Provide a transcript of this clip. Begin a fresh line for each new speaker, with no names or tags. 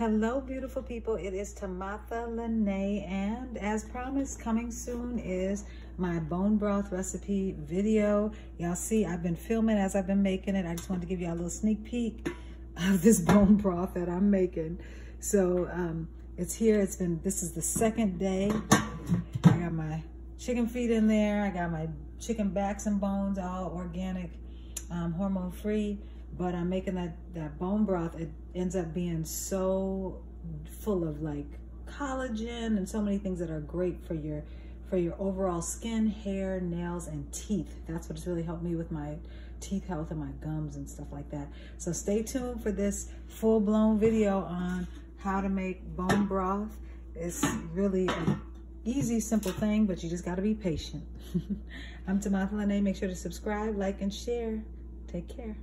Hello, beautiful people. It is Timotha Lanae, and as promised, coming soon is my bone broth recipe video. Y'all see, I've been filming as I've been making it. I just wanted to give y'all a little sneak peek of this bone broth that I'm making. So um, it's here. It's been, this is the second day. I got my chicken feet in there. I got my chicken backs and bones, all organic, um, hormone free but I'm making that, that bone broth. It ends up being so full of like collagen and so many things that are great for your for your overall skin, hair, nails, and teeth. That's what's really helped me with my teeth health and my gums and stuff like that. So stay tuned for this full-blown video on how to make bone broth. It's really an easy, simple thing, but you just gotta be patient. I'm Timotha Lanae. Make sure to subscribe, like, and share. Take care.